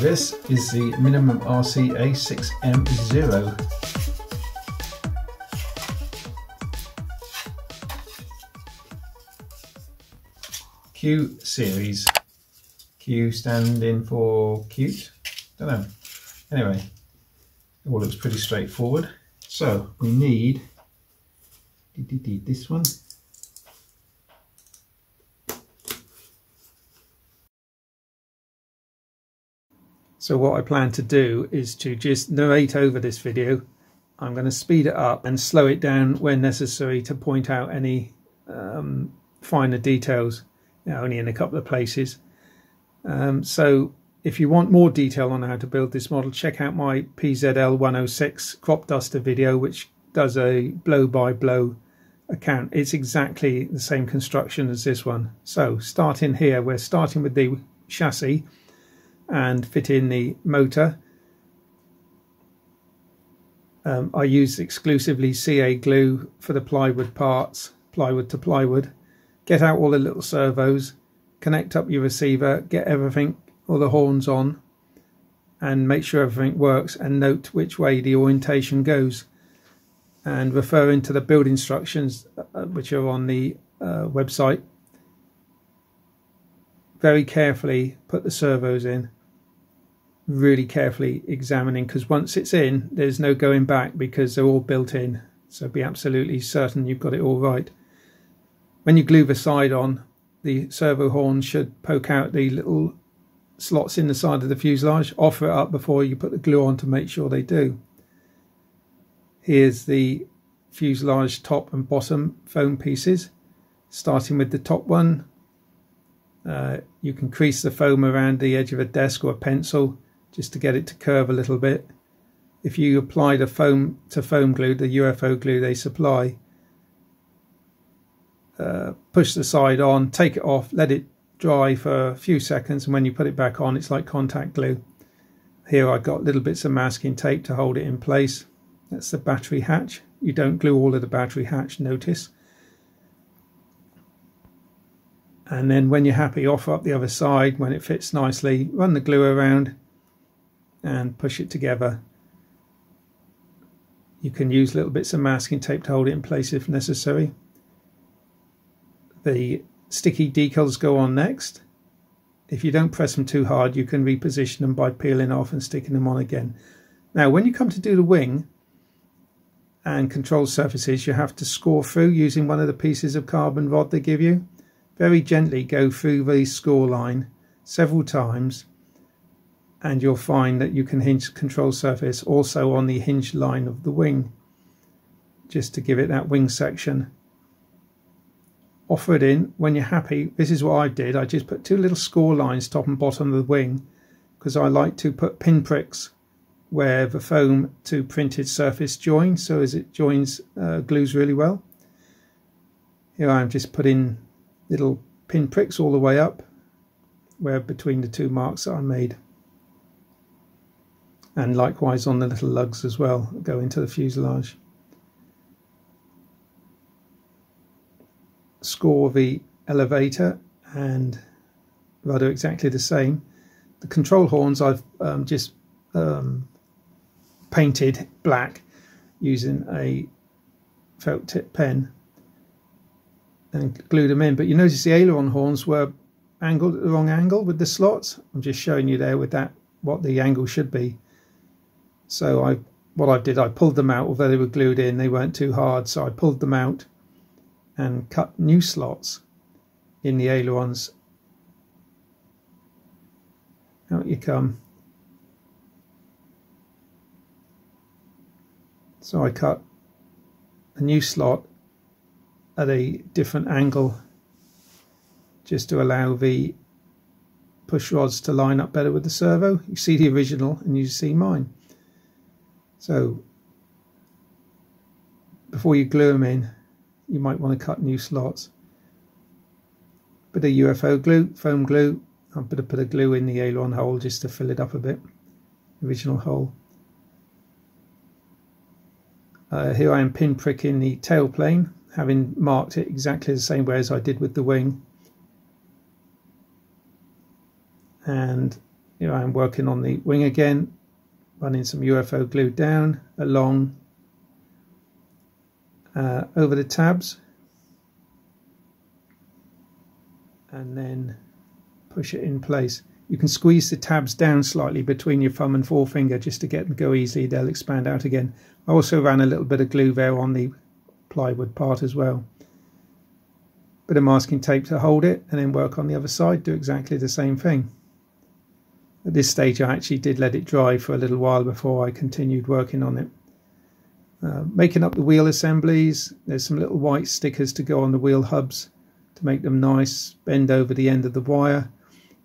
This is the minimum RCA 6M0. Q series. Q standing for cute. Don't know. Anyway, it all looks pretty straightforward. So we need this one. So what I plan to do is to just narrate over this video. I'm going to speed it up and slow it down when necessary to point out any um, finer details, you know, only in a couple of places. Um, so if you want more detail on how to build this model, check out my PZL 106 crop duster video, which does a blow-by-blow -blow account. It's exactly the same construction as this one. So starting here, we're starting with the chassis and fit in the motor. Um, I use exclusively CA glue for the plywood parts, plywood to plywood. Get out all the little servos, connect up your receiver, get everything, all the horns on, and make sure everything works and note which way the orientation goes. And referring to the build instructions, uh, which are on the uh, website, very carefully put the servos in really carefully examining because once it's in there's no going back because they're all built in. So be absolutely certain you've got it all right. When you glue the side on the servo horn should poke out the little slots in the side of the fuselage. Offer it up before you put the glue on to make sure they do. Here's the fuselage top and bottom foam pieces starting with the top one uh, you can crease the foam around the edge of a desk or a pencil just to get it to curve a little bit. If you apply the foam to foam glue, the UFO glue they supply, uh, push the side on, take it off, let it dry for a few seconds, and when you put it back on, it's like contact glue. Here I've got little bits of masking tape to hold it in place. That's the battery hatch. You don't glue all of the battery hatch, notice. And then when you're happy, offer up the other side. When it fits nicely, run the glue around and push it together. You can use little bits of masking tape to hold it in place if necessary. The sticky decals go on next. If you don't press them too hard, you can reposition them by peeling off and sticking them on again. Now, when you come to do the wing and control surfaces, you have to score through using one of the pieces of carbon rod they give you. Very gently go through the score line several times and you'll find that you can hinge control surface also on the hinge line of the wing. Just to give it that wing section. Offer it in when you're happy this is what I did. I just put two little score lines top and bottom of the wing because I like to put pin pricks where the foam to printed surface join so as it joins uh, glues really well. Here I'm just putting little pin pricks all the way up where between the two marks that I made and likewise on the little lugs as well go into the fuselage. Score the elevator and rudder exactly the same. The control horns I've um, just um, painted black using a felt tip pen and glued them in. But you notice the aileron horns were angled at the wrong angle with the slots. I'm just showing you there with that what the angle should be. So I, what I did, I pulled them out, although they were glued in, they weren't too hard. So I pulled them out and cut new slots in the ailerons. Out you come. So I cut a new slot at a different angle just to allow the push rods to line up better with the servo. You see the original and you see mine. So before you glue them in, you might want to cut new slots. Bit of UFO glue, foam glue. I'll put a glue in the aileron hole just to fill it up a bit. Original hole. Uh, here I am pin pricking the tail plane, having marked it exactly the same way as I did with the wing. And here I am working on the wing again, running some UFO glue down along uh, over the tabs and then push it in place. You can squeeze the tabs down slightly between your thumb and forefinger just to get them go easily. They'll expand out again. I also ran a little bit of glue there on the plywood part as well. Bit of masking tape to hold it and then work on the other side. Do exactly the same thing. At this stage I actually did let it dry for a little while before I continued working on it. Uh, making up the wheel assemblies, there's some little white stickers to go on the wheel hubs to make them nice, bend over the end of the wire.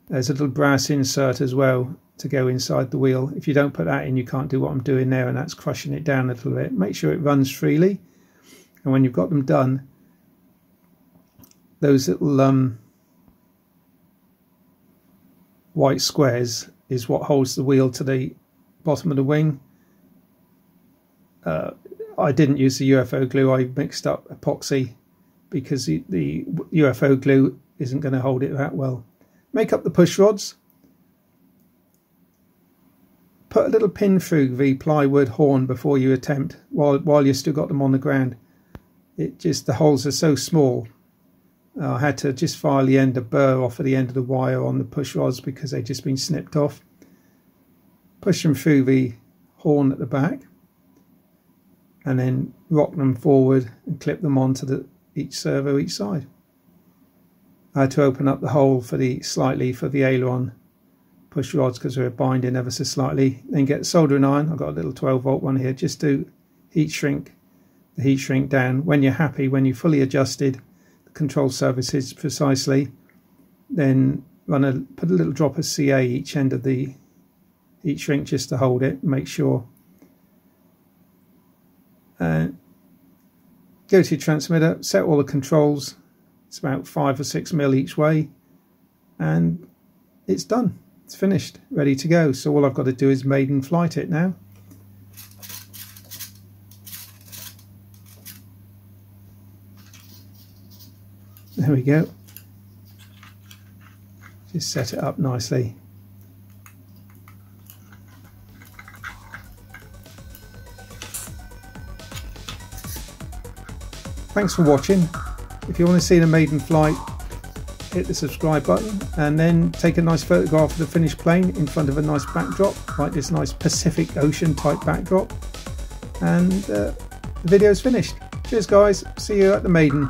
There's a little brass insert as well to go inside the wheel. If you don't put that in, you can't do what I'm doing there, and that's crushing it down a little bit. Make sure it runs freely, and when you've got them done, those little um, white squares is what holds the wheel to the bottom of the wing. Uh, I didn't use the UFO glue, I mixed up epoxy because the, the UFO glue isn't going to hold it that well. Make up the push rods. Put a little pin through the plywood horn before you attempt while while you still got them on the ground. It just the holes are so small uh, I had to just file the end of burr off of the end of the wire on the push rods because they'd just been snipped off. Push them through the horn at the back and then rock them forward and clip them onto the, each servo each side. I had to open up the hole for the slightly for the aileron push rods because we were binding ever so slightly. Then get soldering iron. I've got a little 12 volt one here just to heat shrink the heat shrink down. When you're happy, when you're fully adjusted, the control surfaces precisely, then run a put a little drop of CA each end of the heat shrink just to hold it, make sure. Uh, go to your transmitter, set all the controls. It's about five or six mil each way, and it's done. It's finished, ready to go. So all I've got to do is maiden flight it now. There we go. Just set it up nicely. Thanks for watching. If you want to see the maiden flight, hit the subscribe button and then take a nice photograph of the finished plane in front of a nice backdrop, like this nice Pacific Ocean type backdrop. And uh, the video is finished. Cheers guys, see you at the maiden.